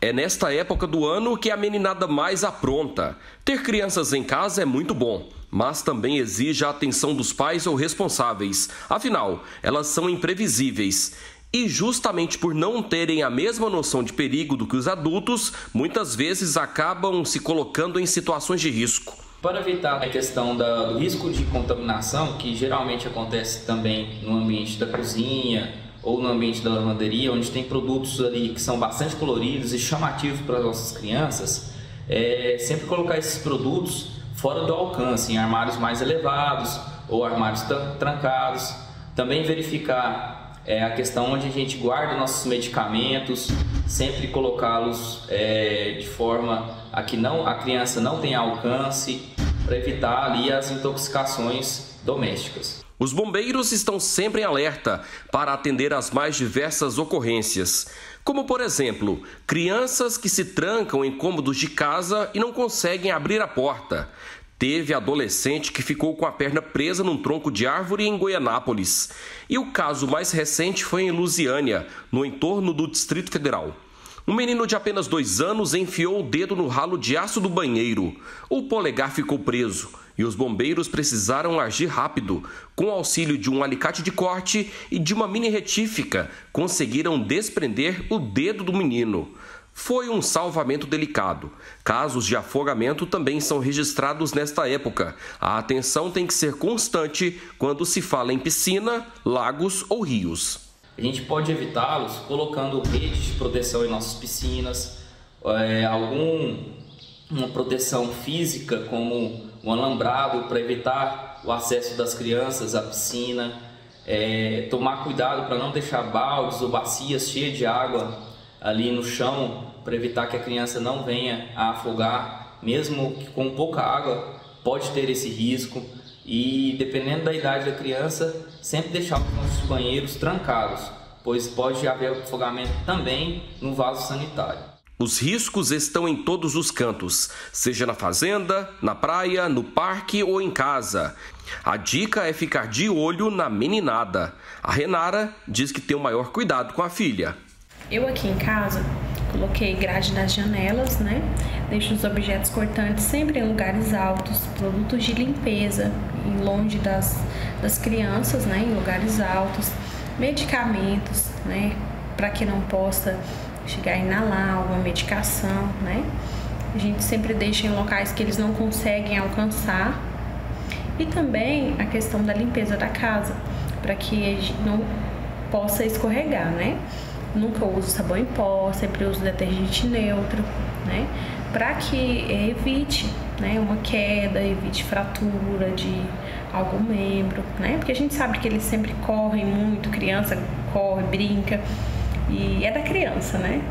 É nesta época do ano que a meninada mais apronta. Ter crianças em casa é muito bom, mas também exige a atenção dos pais ou responsáveis. Afinal, elas são imprevisíveis. E justamente por não terem a mesma noção de perigo do que os adultos, muitas vezes acabam se colocando em situações de risco. Para evitar a questão do risco de contaminação, que geralmente acontece também no ambiente da cozinha, ou no ambiente da lavanderia, onde tem produtos ali que são bastante coloridos e chamativos para as nossas crianças, é sempre colocar esses produtos fora do alcance, em armários mais elevados ou armários trancados. Também verificar é, a questão onde a gente guarda nossos medicamentos, sempre colocá-los é, de forma a que não, a criança não tenha alcance, para evitar ali as intoxicações domésticas. Os bombeiros estão sempre em alerta para atender às mais diversas ocorrências, como por exemplo, crianças que se trancam em cômodos de casa e não conseguem abrir a porta. Teve adolescente que ficou com a perna presa num tronco de árvore em Goianápolis. E o caso mais recente foi em Lusiânia, no entorno do Distrito Federal. Um menino de apenas dois anos enfiou o dedo no ralo de aço do banheiro. O polegar ficou preso e os bombeiros precisaram agir rápido. Com auxílio de um alicate de corte e de uma mini retífica, conseguiram desprender o dedo do menino. Foi um salvamento delicado. Casos de afogamento também são registrados nesta época. A atenção tem que ser constante quando se fala em piscina, lagos ou rios. A gente pode evitá-los colocando redes de proteção em nossas piscinas, é, algum uma proteção física como um alambrado para evitar o acesso das crianças à piscina, é, tomar cuidado para não deixar baldes ou bacias cheias de água ali no chão para evitar que a criança não venha a afogar, mesmo que com pouca água pode ter esse risco e dependendo da idade da criança, sempre deixar os nossos banheiros trancados, pois pode haver afogamento também no vaso sanitário. Os riscos estão em todos os cantos, seja na fazenda, na praia, no parque ou em casa. A dica é ficar de olho na meninada. A Renara diz que tem o maior cuidado com a filha. Eu aqui em casa coloquei grade nas janelas, né? Deixo os objetos cortantes sempre em lugares altos, produtos de limpeza longe das, das crianças, né? Em lugares altos, medicamentos, né? Para que não possa chegar a inalar alguma medicação, né? A gente sempre deixa em locais que eles não conseguem alcançar. E também a questão da limpeza da casa, para que não possa escorregar, né? Nunca uso sabão em pó, sempre uso detergente neutro, né? Para que evite né, uma queda, evite fratura de algum membro, né? Porque a gente sabe que eles sempre correm muito, criança corre, brinca, e é da criança, né?